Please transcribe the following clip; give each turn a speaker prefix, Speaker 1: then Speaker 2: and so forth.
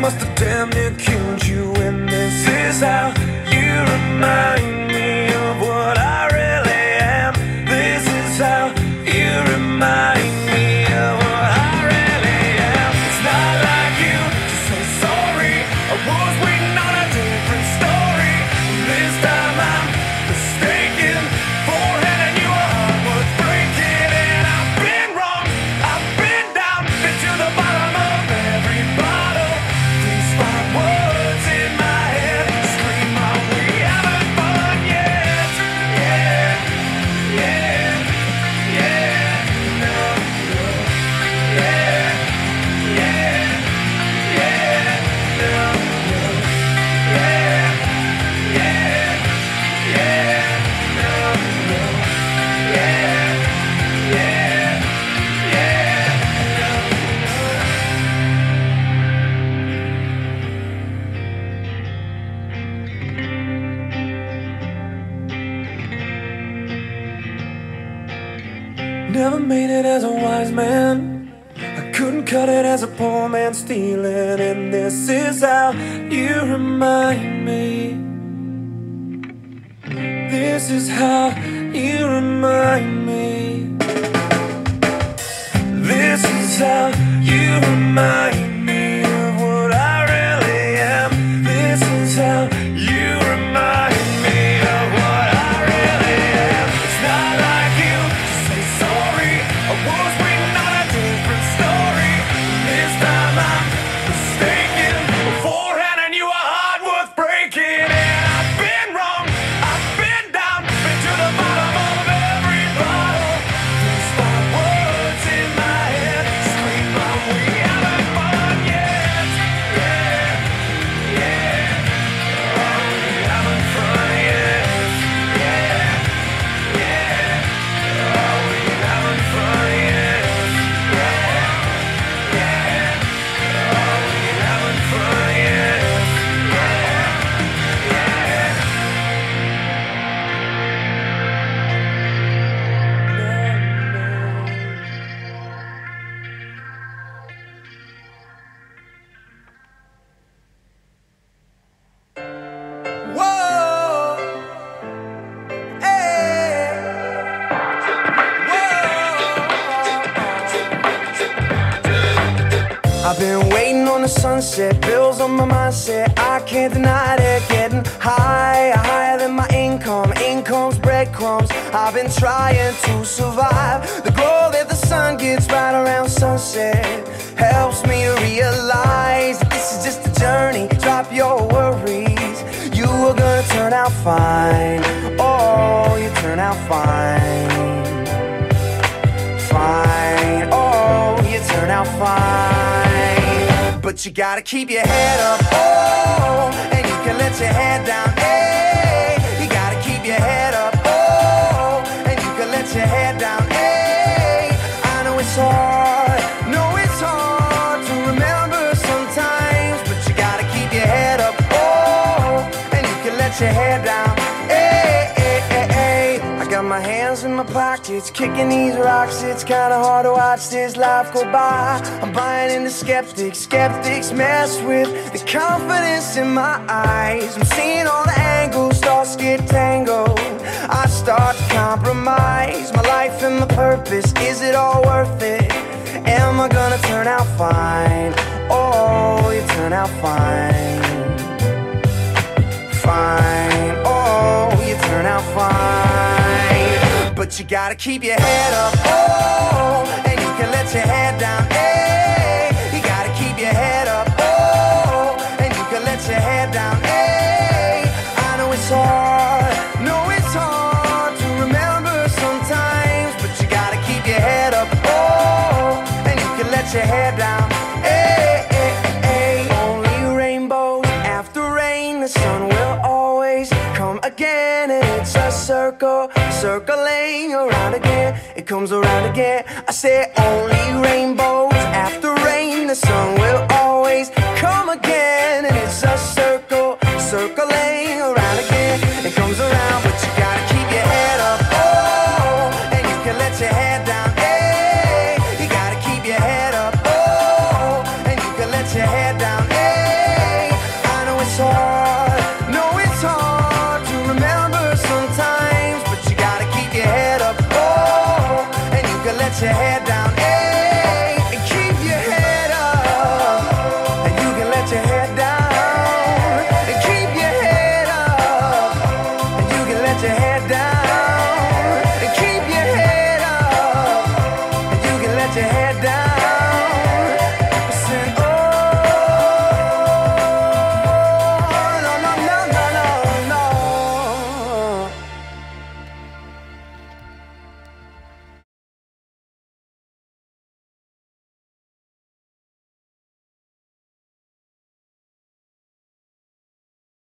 Speaker 1: must have damn near killed you. And this is how you remind me Never made it as a wise man. I couldn't cut it as a poor man stealing. And this is how you remind me. This is how you remind me. This is how you remind me I've been waiting on the sunset, bills on my mindset. I can't deny it. Getting higher, higher than my income. Income's breadcrumbs. I've been trying to survive. The glow that the sun gets right around sunset helps me realize that this is just a journey. Drop your worries. You are gonna turn out fine. Oh, you turn out fine fine. Oh, you turn out fine. But you gotta keep your head up. Oh, and you can let your head down. Hey, you gotta keep your head up. Oh, and you can let your head down. Hey, I know it's hard. No, it's hard to remember sometimes. But you gotta keep your head up. Oh, and you can let your head down. Hey, got my hands in my
Speaker 2: pockets, kicking these rocks. It's kinda hard to watch this life go by. I'm buying into skeptics, skeptics mess with the confidence in my eyes. I'm seeing all the angles, thoughts get tangled. I start to compromise my life and my purpose. Is it all worth it? Am I gonna turn out fine? Oh, you turn out. Fine, But you gotta keep your head up, oh, and you can let your head down, hey. You gotta keep your head up, oh, and you can let your head down, hey. I know it's hard, know it's hard to remember sometimes, but you gotta keep your head up, oh, and you can let your head down, hey, hey, hey. Only rainbows after rain, the sun will always come again, and it's a circle, circling around again. It comes around again. I say only rainbows your head down.